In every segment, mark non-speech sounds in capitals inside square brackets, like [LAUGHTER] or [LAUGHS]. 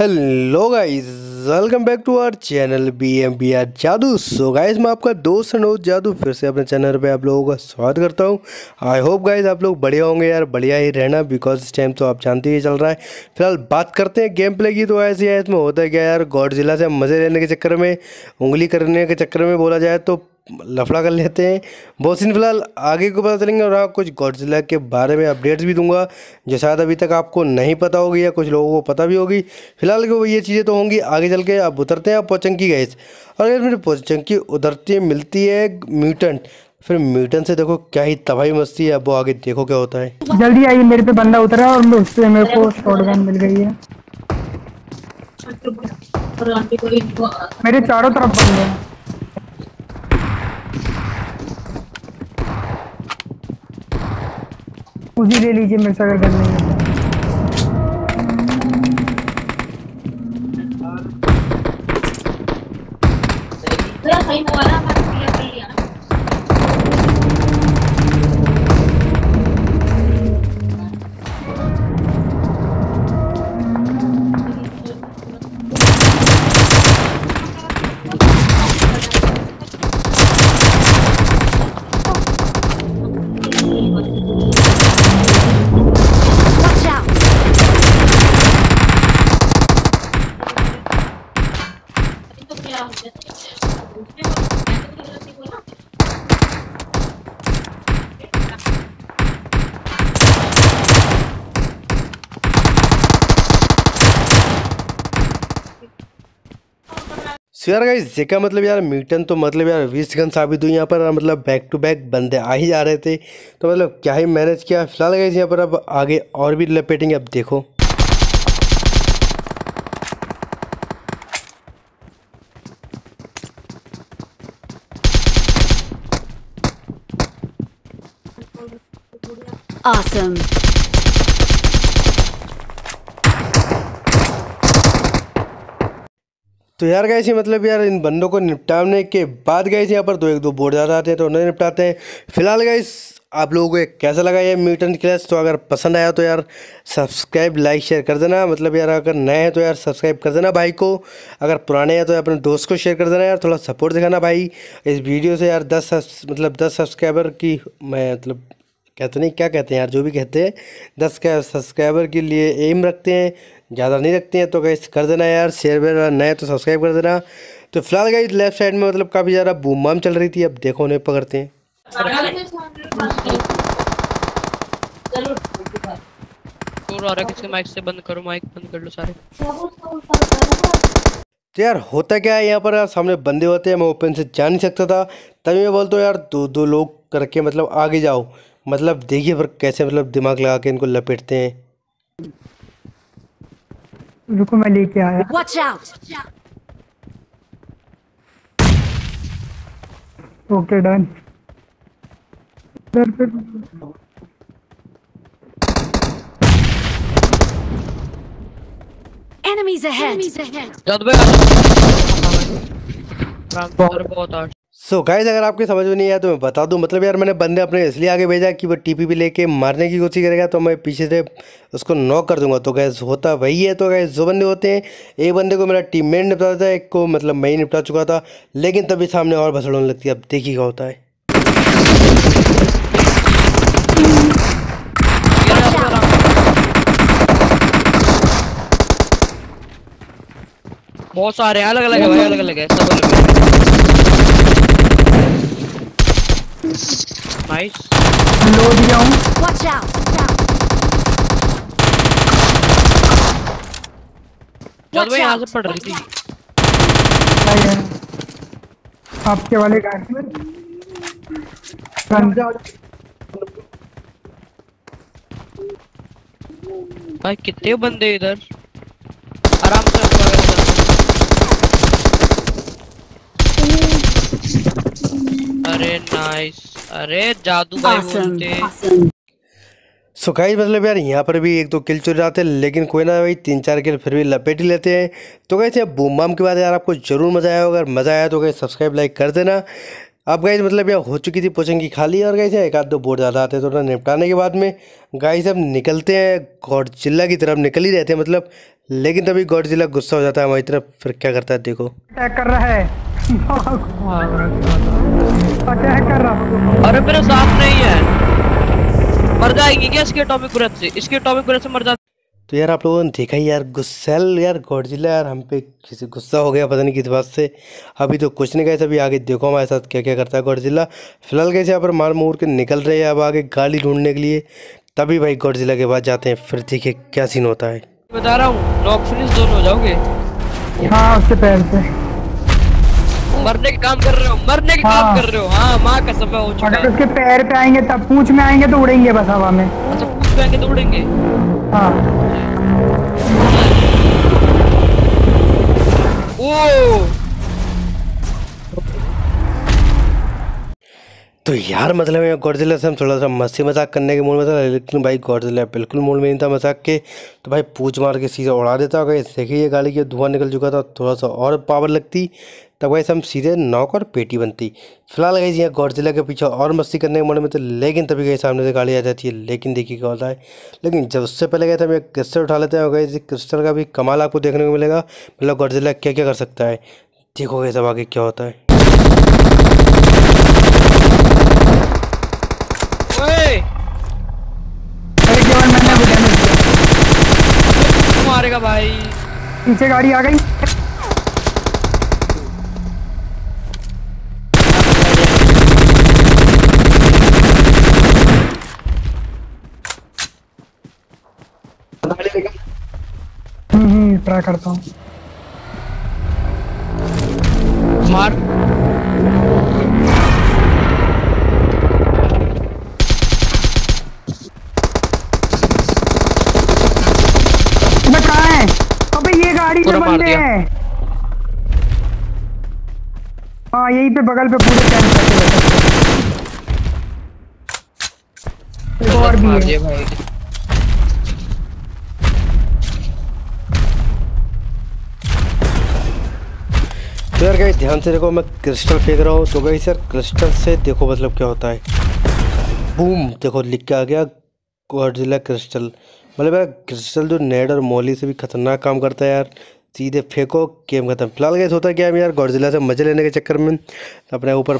Hello guys welcome back to our channel B M B R Jadu so guys मैं आपका दोस्त अनोज जादू फिर से अपने चैनल पे आप लोगों का स्वागत करता हूँ। आई होप गाइस आप लोग बढ़िया होंगे यार, बढ़िया ही रहना बिकॉज़ इस टाइम तो आप जानते ही चल रहा है। फ़िलहाल बात करते हैं गेम प्ले की तो ऐसे है इसमें होता है क्या यार गॉड जिला से मज़े लेने के चक्कर में, उंगली करने के चक्कर में बोला जाए तो लफड़ा कर लेते हैं। बहुत सीन फ़िलहाल आगे को पता चलेंगे और हाँ कुछ गॉडजिला के बारे में अपडेट्स भी दूँगा जो शायद अभी तक आपको नहीं पता होगी या कुछ लोगों को पता भी होगी। फ़िलहाल वो ये चीज़ें तो होंगी आगे चल के आप उतरते हैं आप पोचंकी गैस और अगर मेरी पोचंकी उतरती है मिलती है म्यूटेंट फिर म्यूटेंट से देखो क्या ही तबाही मस्ती है अब वो आगे देखो क्या होता है। जल्दी आइए मेरे पे बंदा उतरा और उससे मेरे को शॉटगन मिल गई है। मेरे चारों तरफ़ बंदे हैं। उसी ले लीजिए मेरे से अगर गन नहीं है। सो यार गाइस ये का मतलब यार? मीटन तो मतलब यार बीस गन साबित हुई यहाँ पर मतलब बैक टू बैक बंदे आ ही जा रहे थे। तो मतलब क्या ही मैनेज किया? फ़िलहाल गाइस यहाँ पर अब आगे और भी लपेटेंगे। अब देखो। Awesome. तो यार गए थे मतलब यार इन बंदों को निपटाने के बाद गए यहाँ पर दो एक दो बोर्ड ज़्यादा आते हैं तो उन्हें निपटाते हैं। फ़िलहाल गए आप लोगों को एक कैसा लगा ये म्यूटेंट क्लास तो अगर पसंद आया तो यार सब्सक्राइब लाइक शेयर कर देना। मतलब यार अगर नए हैं तो यार सब्सक्राइब कर देना भाई को। अगर पुराने हैं तो अपने दोस्त को शेयर कर देना यार, थोड़ा सपोर्ट दिखाना भाई। इस वीडियो से यार दस मतलब दस सब्सक्राइबर की मैं मतलब कहते नहीं क्या कहते हैं यार जो भी कहते हैं दस का सब्सक्राइबर के लिए एम रखते हैं ज़्यादा नहीं रखते हैं तो गैस कर देना यार शेयर वेयर नए तो सब्सक्राइब कर देना। तो फ़िलहाल गई लेफ़्ट साइड में मतलब काफ़ी ज़्यादा बूम बाम चल रही थी अब देखो उन्हें पकड़ते हैं। चलो और आ रहा किसके माइक से बंद करो माइक बंद कर लो सारे। तो यार होता क्या है यहाँ पर यार सामने बंदे होते हैं मैं ओपन से जा नहीं सकता था तभी मैं बोलता हूँ यार दो दो लोग करके मतलब आगे जाओ। मतलब देखिए पर कैसे मतलब दिमाग लगा के इनको लपेटते हैं। रुको मैं लेके आया। Watch out! ओके डन इधर पे Enemies ahead! भाई राम बहुत बहुत सो so, गाइस अगर आपके समझ में नहीं आया तो मैं बता दूँ मतलब यार मैंने बंदे अपने इसलिए आगे भेजा कि वो टीपी पे लेके मारने की कोशिश करेगा तो मैं पीछे से उसको नॉक कर दूँगा। तो गैस होता वही है। तो गैस जो बंदे होते हैं एक बंदे को मेरा टीममेट निपटा था एक को मतलब मैं ही निपटा चुका था लेकिन तभी सामने और भसड़ होने लगती है। अब देखिए क्या होता है। बहुत सारे अलग अलग है भाई अलग अलग है सब अलग है। नाइस लो दिया हूँ यहाँ से पड़ रही थी है। आपके वाले गन भाई कितने बंदे इधर आराम से ऊपर आ गए इधर। अरे नाइस अरे जादू भाई Awesome! बोलते सो गाइस मतलब यार यहाँ पर भी एक दो किल चुर जाते हैं लेकिन कोई ना भाई तीन चार किल फिर भी लपेट ही लेते हैं। तो कैसे बूम बाम के बाद यार आपको ज़रूर मज़ा आया होगा। अगर मज़ा आया तो गए सब्सक्राइब लाइक कर देना। अब गाइज़ मतलब यहाँ हो चुकी थी पोचंग की खाली और गाइज़ एक आध दो बोर्ड ज़्यादा आते तो ना निपटाने के बाद में। गाइज़ अब निकलते हैं। गॉड चिल्ला की तरफ़ निकल ही रहते हैं मतलब लेकिन तभी गॉडजिला गुस्सा हो जाता है हमारी तरफ़। फिर क्या करता है देखो। अटैक कर रहा है अटैक कर रहा अरे मेरे सामने ही है। मर जाएगी क्या इसके एटॉमिक ब्रेथ से इसके एटॉमिक ब्रेथ से मर जा तो यार आप लोगों ने देखा ही यार गुस्सेल यार गॉडजिला यार हम पे किसी गुस्सा हो गया पता नहीं किस बात से। अभी तो कुछ नहीं गए अभी आगे देखो हमारे साथ क्या क्या करता है गॉडजिला फ़िलहाल कैसे यहाँ पर मार मूर के निकल रहे हैं अब आगे गाड़ी ढूँढने के लिए। तभी भाई गॉडजिला के पास जाते हैं फिर देखिए क्या सीन होता है। बता रहा हूँ नॉक फिनिश दोनों हो जाओगे। हाँ उसके पैर से मरने के काम कर रहे हो मरने के काम हाँ। कर रहे हो। हाँ माँ का समय हो चुका है। उसके पैर पे आएँगे तब पूछ में आएँगे तो उड़ेंगे बस हवा में। अच्छा पूछ में आएँगे तो उड़ेंगे? हाँ। ओ तो यार मतलब ये गॉडजिला से हम थोड़ा सा मस्ती मज़ाक करने के मूड में था, लेकिन भाई गॉडजिला बिल्कुल मूड में नहीं था मज़ाक के। तो भाई पूछ मार के सीधे उड़ा देता होगा। देखिए ये गाड़ी की धुआँ निकल चुका था थोड़ा सा और पावर लगती। तब भाई हम सीधे नौक और पेटी बनती। फ़िलहाल गई यहाँ गॉडजिला के पीछे और मस्ती करने के मूड में थे, लेकिन तभी गई सामने से गाड़ी आ जाती है, लेकिन देखिए क्या होता है। लेकिन जब उससे पहले गए थे, हम एक क्रिस्टल उठा लेते हैं गई क्रिस्टल का भी कमाल आपको देखने को मिलेगा। मतलब गॉडजिला क्या क्या कर सकता है। देखोगे सब आगे क्या होता है ओए अरे केवल मैंने वो डैमेज मारेगा भाई। पीछे गाड़ी आ गई। हम्म हम्म ट्राई करता हूँ। मार दिया। हाँ यहीं पे बगल पे पूरे कैंप करके बैठे एक और भी है। भाई। तो यार गाइस ध्यान से देखो मैं क्रिस्टल फेंक रहा हूँ। तो गाइस यार क्रिस्टल से देखो मतलब क्या होता है। बूम देखो लिख के आ गया गॉडजिला क्रिस्टल मतलब यार क्रिस्टल जो नेड और मोली से भी खतरनाक काम करता है यार। सीधे फेंको, गेम खत्म। फ़िलहाल गैस होता है क्या हम यार गॉडजिला से मज़े लेने के चक्कर में अपने ऊपर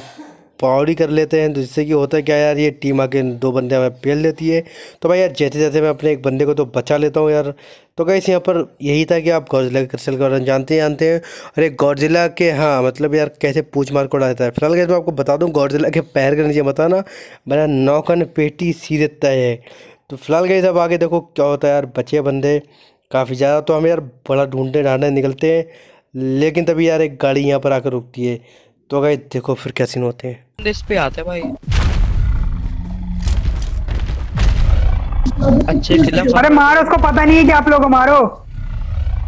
पावड़ी कर लेते हैं तो जिससे कि होता है क्या यार, ये टीम आके दो बंदे हमें पेल देती है। तो भाई यार, जैसे जैसे मैं अपने एक बंदे को तो बचा लेता हूँ यार। तो गैस यहाँ पर यही था कि आप गॉडजिला के क्रिस्टल के बारे में जानते ही, जानते हैं। और एक गॉडजिला के हाँ मतलब यार कैसे पूछ मार को उड़ाता है। फ़िलहाल गैस मैं आपको बता दूँ गॉडजिला के पैर के नीचे बताना मेरा नौकन पेटी सीधे तय है। तो फ़िलहाल गैस अब आगे देखो क्या होता है यार, बचे बंदे। काफ़ी ज़्यादा तो हम यार बड़ा ढांढने निकलते हैं लेकिन तभी यार एक गाड़ी यहाँ पर आकर रुकती है। तो गए देखो फिर क्या सीन होते हैं। इस पे आते भाई। अच्छे फ़िल्म अरे मारो उसको पता नहीं है कि आप लोग मारो।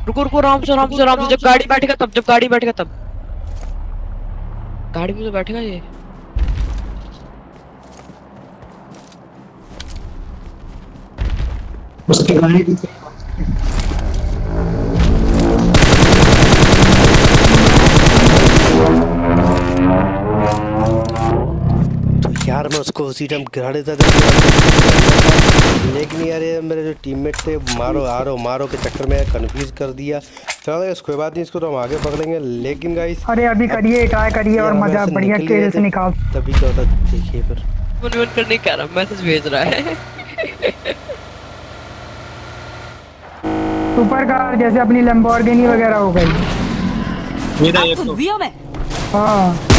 रुको रुको राम से राम से राम से जब गाड़ी बैठेगा तब जब गाड़ी बैठेगा तब। गाड़ी में तो बैठेगा ये। उसकी गाड़ी उसको उसी टाइम गिरा देता था। लेकिन यार ये मेरे जो टीममेट थे मारो आरो मारो के चक्कर में कंफ्यूज कर दिया। चलो यार कोई बात नहीं इसको तो हम आगे पकड़ेंगे। लेकिन गाइस अरे अभी करिए ट्राई करिए और मज़ा बढ़िया खेल से निकाल। तभी क्या होता देखिए फिर। मन मन करने कह रहा मैसेज भेज रहा है। सुपर कार जैसे अपनी लैम्बोर्गिनी वगैरह हो गई। मेरा एक तो हाँ।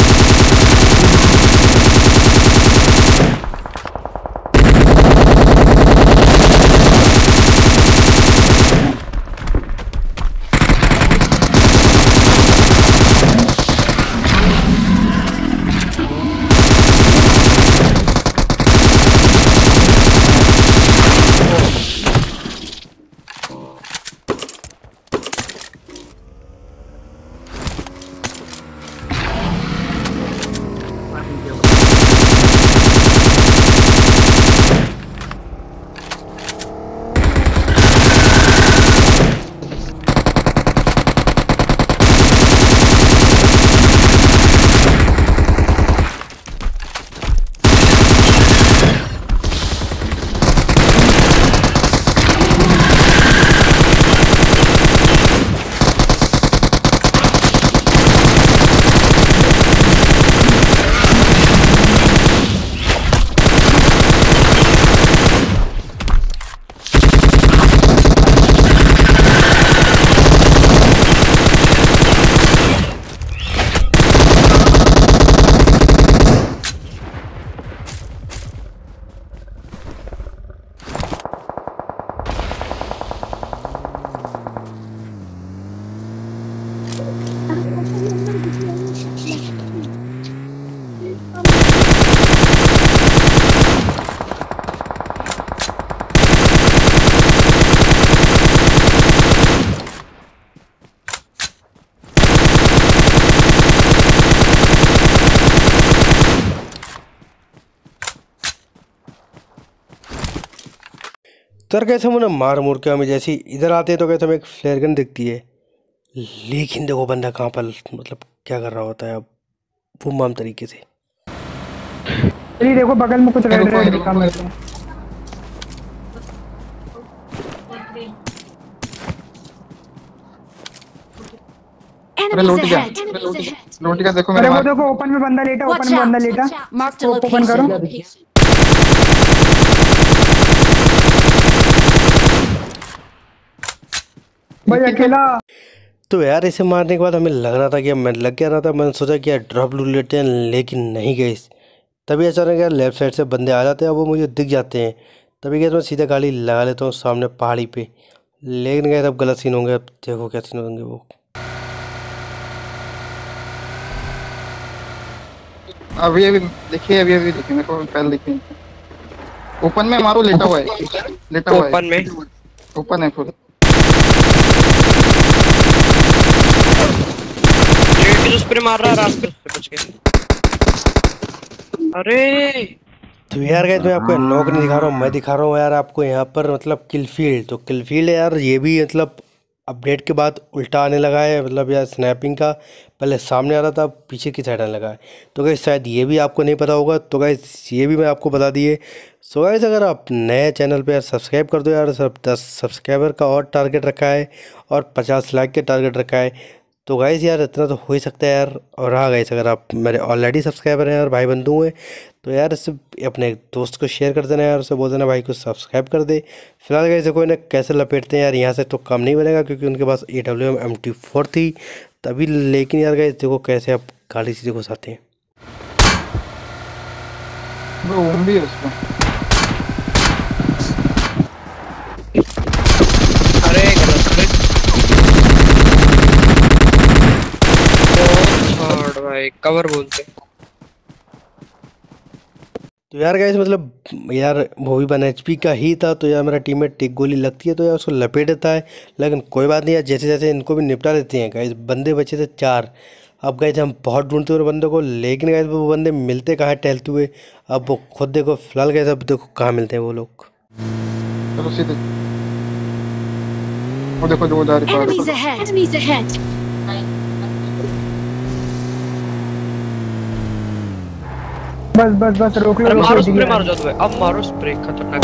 तो यार कैसे मुझे मार मुर के हमें जैसे इधर आते हैं तो कैसे हमें एक फ्लेयर गन दिखती है? लेकिन देखो बंदा कहाँ पर मतलब क्या कर रहा होता है अब वो माम तरीके से। चलिए देखो बगल में कुछ रेड रेड दिखा मेरे को लौट गया लौट गया देखो मेरे देखो ओपन में बंदा लेटा ओपन में बंदा. लेटा। a ओपन करो। भाई अकेला। तो यार इसे मारने के बाद हमें लग रहा था कि मैं लग गया रहा था मैंने सोचा कि यार ड्रॉप लूट लेते हैं लेकिन नहीं गए। तभी अचानक यार लेफ़्ट साइड से बंदे आ जाते हैं वो मुझे दिख जाते हैं। तभी क्या मैं सीधा गाड़ी लगा लेता हूँ सामने पहाड़ी पे। लेकिन गए अब गलत सीन होंगे अब देखो क्या सीन होंगे वो। अभी अभी देखिए अभी अभी देखिए मेरे को पहले देखिए। ओपन में मारो लेटा हुआ है। लेटा हुआ है। ओपन में? ओपन है फुल रेड उस पर मार रहा है रास्ते से बच के अरे तो यार गैस मैं आपको नॉक नहीं दिखा रहा हूँ मैं दिखा रहा हूँ यार आपको यहाँ पर मतलब किलफील्ड तो किलफील्ड यार ये भी मतलब अपडेट के बाद उल्टा आने लगा है मतलब यार स्नैपिंग का। पहले सामने आ रहा था पीछे की साइड आने लगा है। तो गैस शायद ये भी आपको नहीं पता होगा तो गैस ये भी मैं आपको बता दिए। सो गैस अगर आप नए चैनल पे यार सब्सक्राइब कर दो यार सब दस सब्सक्राइबर का और टारगेट रखा है और पचास लाख के टारगेट रखा है तो गाइस यार, इतना तो हो ही सकता है यार। और हाँ गाइस अगर आप मेरे ऑलरेडी सब्सक्राइबर हैं और भाई बंधु हैं तो यार इससे अपने दोस्त को शेयर कर देना यार। उसे बोल देना, भाई को सब्सक्राइब कर दे। फ़िलहाल गाइस देखो इन्हें कैसे लपेटते हैं यार। यहाँ से तो कम नहीं बनेगा क्योंकि उनके पास A W M T four थी। तभी, लेकिन यार गाइस देखो कैसे आप गाड़ी सीधे घुसाते हैं वो ओम भी है उसमें अरे गलत क्लिक हार्ड भाई कवर बोलते तो यार गाइस मतलब यार वो भी वन एच का ही था तो यार मेरा टीम में टिक गोली लगती है तो यार उसको लपेट देता है। लेकिन कोई बात नहीं यार जैसे जैसे इनको भी निपटा देते हैं गाइस बंदे बचे थे चार। अब गए हम बहुत ढूंढते हुए बंदे को लेकिन गए वो बंदे मिलते कहाँ हैं टहलते हुए? अब वो खुद देखो फ़िलहाल गए अब देखो कहाँ मिलते हैं वो लोग। देखो. Enemies ahead. बस बस बस रोक लो मारो स्प्रे मारो जादू भाई। अब मारो स्प्रे खतरनाक।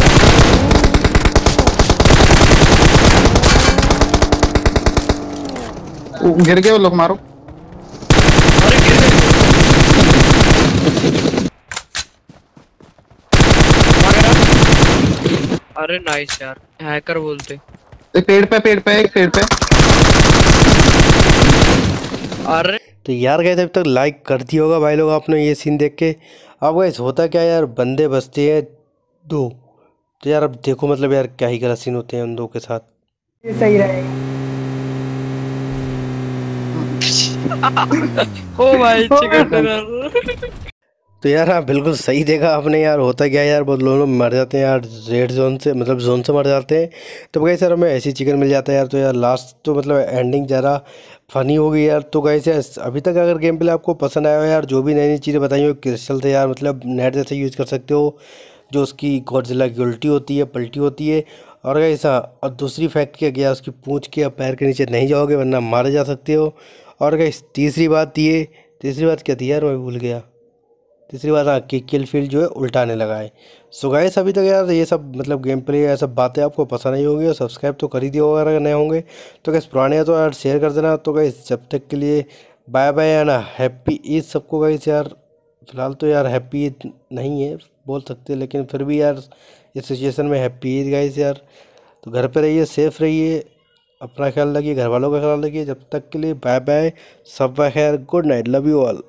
गिर गए वो लोग मारो। अरे गिर गए। अरे नाइस यार हैकर बोलते। एक पेड़ पे पेड़ पे एक पेड़ पे। अरे। तो यार गए अब तक लाइक कर दिया होगा भाई लोग आपने ये सीन देख के। अब वैस होता क्या यार? बंदे बसते हैं दो। तो यार अब देखो मतलब यार क्या ही गलत सीन होते हैं उन दो के साथ। सही रहेगा [LAUGHS] ओ भाई चिकन [LAUGHS] डिनर तो यार हाँ बिल्कुल सही देखा आपने यार, होता क्या है यार, बहुत लोग मर जाते हैं यार रेड जोन से मतलब जोन से मर जाते हैं। तो गई सर, हमें ऐसी चिकन मिल जाता है यार तो यार लास्ट तो मतलब एंडिंग ज़रा फनी हो गई यार। तो गई से अभी तक अगर गेम प्ले आपको पसंद आया हो यार, जो भी नई नई चीज़ें बताई हो क्रिस्टल से यार मतलब नेट जैसे यूज़ कर सकते हो, जो उसकी गॉडजिला की उल्टी होती है, पलटी होती है। और ऐसा और दूसरी फैक्ट क्या गया उसकी पूंछ के या पैर के नीचे नहीं जाओगे, वरना मारे जा सकते हो। और अगर तीसरी बात ये, तीसरी बात क्या थी यार, मैं भूल गया। तीसरी बात हाँ कि किल फ़ील्ड जो है उल्टाने लगा है। सो गाइस अभी तक यार ये सब मतलब गेम प्ले ये सब बातें आपको पसंद नहीं होगी और सब्सक्राइब तो कर ही दिया होगा अगर नए होंगे। तो गैस पुराने हैं तो यार शेयर कर देना। तो गैस जब तक के लिए बाय बाय है ना। हैप्पी ईद सबको गैस यार। फ़िलहाल तो यार हैप्पी ईद नहीं है, बोल सकते लेकिन फिर भी यार इस सिचुएशन में हैप्पी ईद गाइस यार। तो घर पर रहिए सेफ़ रहिए, अपना ख्याल रखिए घर वालों का ख्याल रखिए। जब तक के लिए बाय बाय सब बाय खैर good night love you all